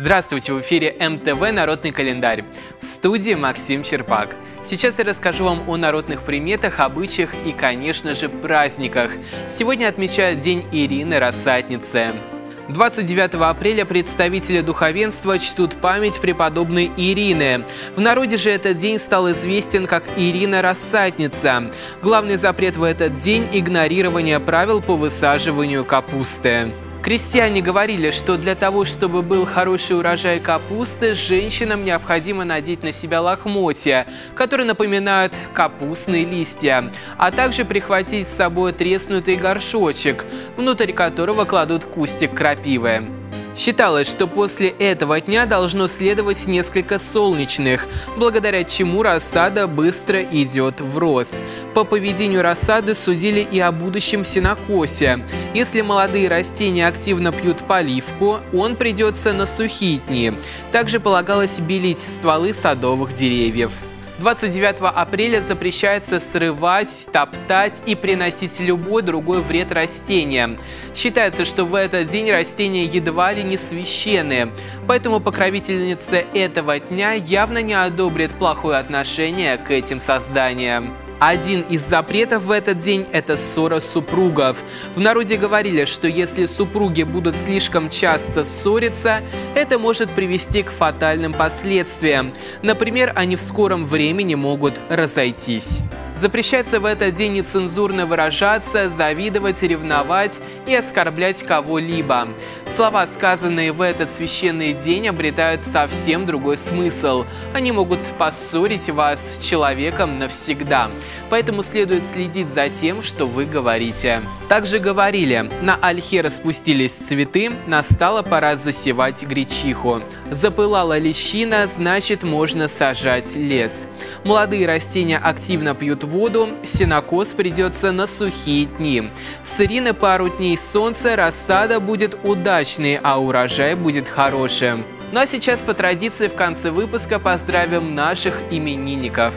Здравствуйте, в эфире МТВ «Народный календарь». В студии Максим Черпак. Сейчас я расскажу вам о народных приметах, обычаях и, конечно же, праздниках. Сегодня отмечают День Ирины Рассадницы. 29 апреля представители духовенства чтут память преподобной Ирины. В народе же этот день стал известен как Ирина Рассадница. Главный запрет в этот день – игнорирование правил по высаживанию капусты. Крестьяне говорили, что для того, чтобы был хороший урожай капусты, женщинам необходимо надеть на себя лохмотья, которые напоминают капустные листья, а также прихватить с собой треснутый горшочек, внутрь которого кладут кустик крапивы. Считалось, что после этого дня должно следовать несколько солнечных, благодаря чему рассада быстро идет в рост. По поведению рассады судили и о будущем сенокосе. Если молодые растения активно пьют поливку, он придется на сухие дни. Также полагалось белить стволы садовых деревьев. 29 апреля запрещается срывать, топтать и приносить любой другой вред растениям. Считается, что в этот день растения едва ли не священные, поэтому покровительница этого дня явно не одобрит плохое отношение к этим созданиям. Один из запретов в этот день – это ссора супругов. В народе говорили, что если супруги будут слишком часто ссориться, это может привести к фатальным последствиям. Например, они в скором времени могут разойтись. Запрещается в этот день нецензурно выражаться, завидовать, ревновать и оскорблять кого-либо. Слова, сказанные в этот священный день, обретают совсем другой смысл. Они могут поссорить вас с человеком навсегда. Поэтому следует следить за тем, что вы говорите. Также говорили, на ольхе распустились цветы, настала пора засевать гречиху. Запылала лещина, значит можно сажать лес. Молодые растения активно пьют воду, сенокос придется на сухие дни. С Ирины пару дней солнца рассада будет удачной, а урожай будет хорошим. Ну а сейчас по традиции в конце выпуска поздравим наших именинников.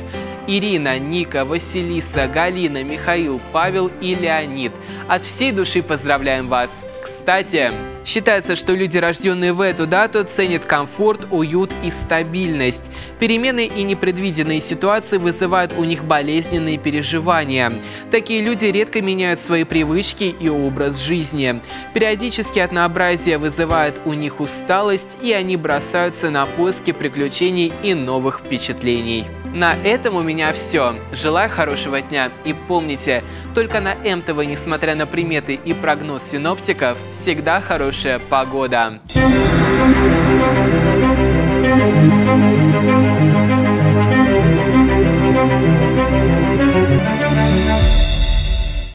Ирина, Ника, Василиса, Галина, Михаил, Павел и Леонид. От всей души поздравляем вас! Кстати, считается, что люди, рожденные в эту дату, ценят комфорт, уют и стабильность. Перемены и непредвиденные ситуации вызывают у них болезненные переживания. Такие люди редко меняют свои привычки и образ жизни. Периодически однообразие вызывает у них усталость, и они бросаются на поиски приключений и новых впечатлений. На этом у меня все. Желаю хорошего дня и помните, только на МТВ, несмотря на приметы и прогноз синоптиков, всегда хорошая погода. Thank you.